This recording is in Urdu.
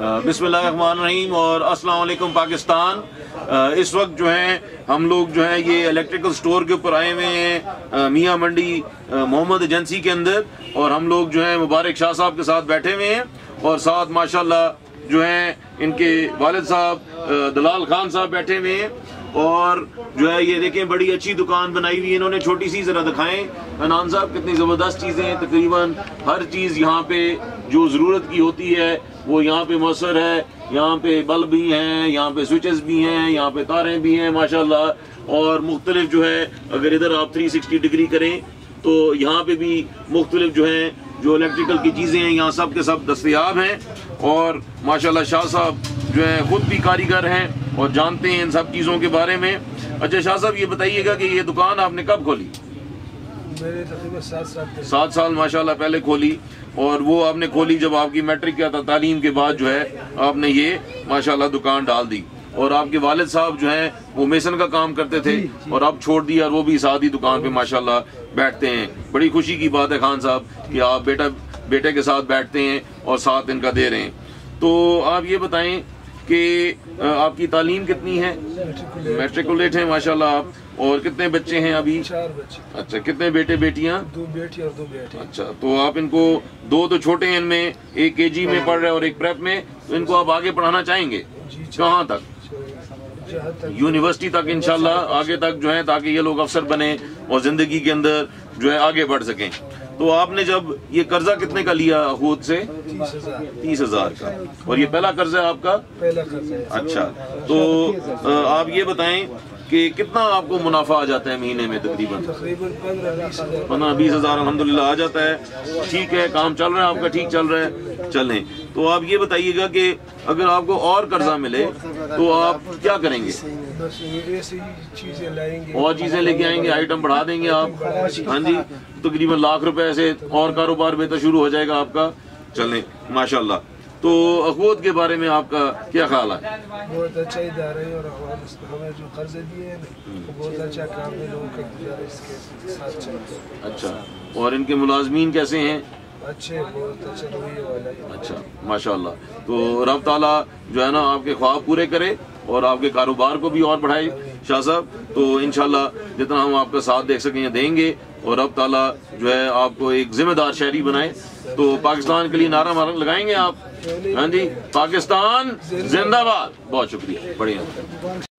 بسم اللہ الرحمن الرحیم اور السلام علیکم پاکستان۔ اس وقت جو ہیں، ہم لوگ جو ہیں، یہ الیکٹریکل سٹور کے اوپر آئے ہوئے ہیں میاں منڈی محمد ایجنسی کے اندر۔ اور ہم لوگ جو ہیں، مبارک شاہ صاحب کے ساتھ بیٹھے ہوئے ہیں۔ اور ساتھ ماشاءاللہ جو ہیں، ان کے والد صاحب دلال خان صاحب بیٹھے ہوئے ہیں۔ اور جو ہے، یہ دیکھیں، بڑی اچھی دکان بنائی ہوئی انہوں نے چھوٹی سی ذرا دکھائیں۔ انان صاحب، کتنی زبردست چیزیں ہیں۔ تقریباً ہر چیز یہاں پہ جو ضرورت کی ہوتی ہے وہ یہاں پہ مؤثر ہے، یہاں پہ بلب بھی ہیں، یہاں پہ سوئچز بھی ہیں، یہاں پہ تاریں بھی ہیں، ماشاءاللہ۔ اور مختلف جو ہے، اگر ادھر آپ 360 ڈگری کریں، تو یہاں پہ بھی مختلف جو ہیں، جو الیکٹریکل کی چیزیں ہیں، یہاں سب کے سب دستیاب ہیں۔ اور ماشاءاللہ شاہ صاحب جو ہیں، خود بھی کاریگر ہیں اور جانتے ہیں ان سب چیزوں کے بارے میں۔ اچھا شاہ صاحب، یہ بتائیے گا کہ یہ دکان آپ نے کب کھولی؟ سات سال ماشاءاللہ پہلے کھولی اور وہ آپ نے کھولی جب آپ کی میٹرک کیا تھا تعلیم کے بعد جو ہے آپ نے یہ ماشاءاللہ دکان ڈال دی۔ اور آپ کے والد صاحب جو ہیں وہ میسن کا کام کرتے تھے جی، جی۔ اور اب چھوڑ دیا اور وہ بھی ساتھ ہی دکان پہ ماشاءاللہ بیٹھتے ہیں۔ بڑی خوشی کی بات ہے خان صاحب کہ آپ بیٹا بیٹے کے ساتھ بیٹھتے ہیں اور ساتھ ان کا دے رہے ہیں۔ تو آپ یہ بتائیں کہ آپ کی تعلیم کتنی ہے؟ میٹریکولیٹ ہیں ماشاءاللہ آپ۔ اور کتنے بچے ہیں ابھی؟ اچھا کتنے بیٹے بیٹیاں؟ دو بیٹی اور دو بیٹے۔ اچھا تو آپ ان کو دو تو چھوٹے ہیں ان میں ایک کے جی میں پڑھ رہے اور ایک پریپ میں تو ان کو آپ آگے پڑھانا چاہیں گے؟ جی، کہاں تک؟ یونیورسٹی تک انشاءاللہ آگے تک جو ہے تاکہ یہ لوگ افسر بنے اور زندگی کے اندر جو ہے آگے بڑھ سکیں۔ تو آپ نے جب یہ قرضہ کتنے کا لیا خود سے؟ تیس ہزار کا۔ اور یہ پہلا قرضہ ہے آپ کا؟ اچھا۔ تو آپ یہ بتائیں کہ کتنا آپ کو منافع آ جاتا ہے مہینے میں تقریباً؟ پندرہ بیس ہزار، الحمدللہ، آ جاتا ہے۔ ٹھیک ہے، کام چل رہا ہے، آپ کا ٹھیک چل رہا ہے، چلیں۔ تو آپ یہ بتائیے گا کہ اگر آپ کو اور قرضہ ملے، تو آپ کیا کریں گے؟ اور چیزیں لے کے آئیں گے آئٹم بڑھا دیں گے آپ۔ ہاں جی تقریباً لاکھ روپے سے اور کاروبار بہتر شروع ہو جائے گا آپ کا۔ چلیں، ماشاءاللہ۔ تو اخوت کے بارے میں آپ کا کیا خیال ہے؟ بہت اچھا ادارہ ہے اور ہمیں جو قرض دیے ہیں بہت اچھا کام ہے لوگوں کا گزارا اس کے ساتھ اچھا اور ان کے ملازمین کیسے ہیں؟ اچھے بہت اچھے رویے والا اچھا ماشاءاللہ۔ تو رب تعالیٰ جو ہے نا آپ کے خواب پورے کرے اور آپ کے کاروبار کو بھی اور بڑھائے۔ شاہ صاحب تو انشاءاللہ جتنا ہم آپ کا ساتھ دیکھ سکیں دیں گے اور رب تعالیٰ جو ہے آپ کو ایک ذمہ دار شہری بنائے، تو پاکستان کے لیے نعرہ مارک لگائیں گے آپ۔ ہاں جی پاکستان زندہ باد۔ بہت شکریہ، بڑھیا۔